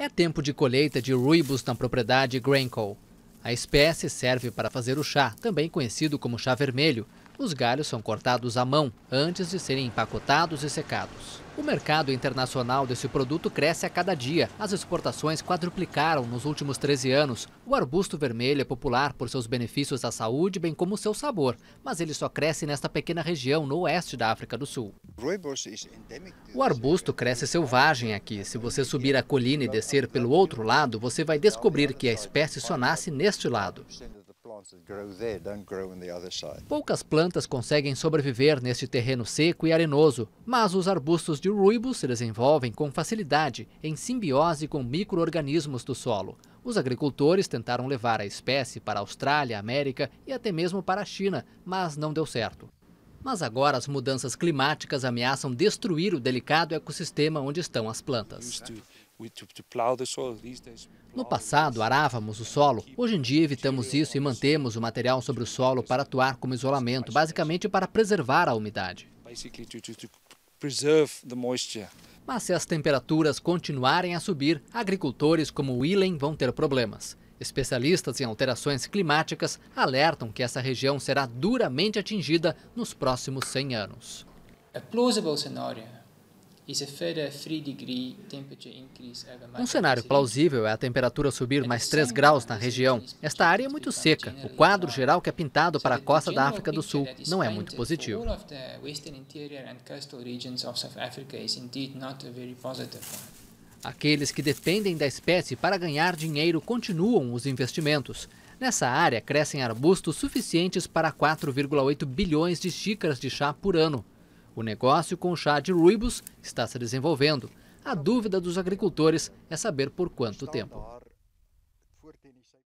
É tempo de colheita de ruibos na propriedade Grainco. A espécie serve para fazer o chá, também conhecido como chá vermelho. Os galhos são cortados à mão antes de serem empacotados e secados. O mercado internacional desse produto cresce a cada dia. As exportações quadruplicaram nos últimos 13 anos. O arbusto vermelho é popular por seus benefícios à saúde, bem como seu sabor, mas ele só cresce nesta pequena região no oeste da África do Sul. O arbusto cresce selvagem aqui. Se você subir a colina e descer pelo outro lado, você vai descobrir que a espécie só nasce neste lado. Poucas plantas conseguem sobreviver neste terreno seco e arenoso, mas os arbustos de ruibos se desenvolvem com facilidade em simbiose com micro-organismos do solo. Os agricultores tentaram levar a espécie para a Austrália, América e até mesmo para a China, mas não deu certo. Mas agora as mudanças climáticas ameaçam destruir o delicado ecossistema onde estão as plantas. No passado, arávamos o solo. Hoje em dia, evitamos isso e mantemos o material sobre o solo para atuar como isolamento, basicamente para preservar a umidade. Mas se as temperaturas continuarem a subir, agricultores como Willen vão ter problemas. Especialistas em alterações climáticas alertam que essa região será duramente atingida nos próximos 100 anos. A plausible scenario um cenário plausível é a temperatura subir mais 3 graus na região. Esta área é muito seca. O quadro geral que é pintado para a costa da África do Sul não é muito positivo. Aqueles que dependem da espécie para ganhar dinheiro continuam os investimentos. Nessa área crescem arbustos suficientes para 4,8 bilhões de xícaras de chá por ano. O negócio com chá de ruibos está se desenvolvendo. A dúvida dos agricultores é saber por quanto tempo.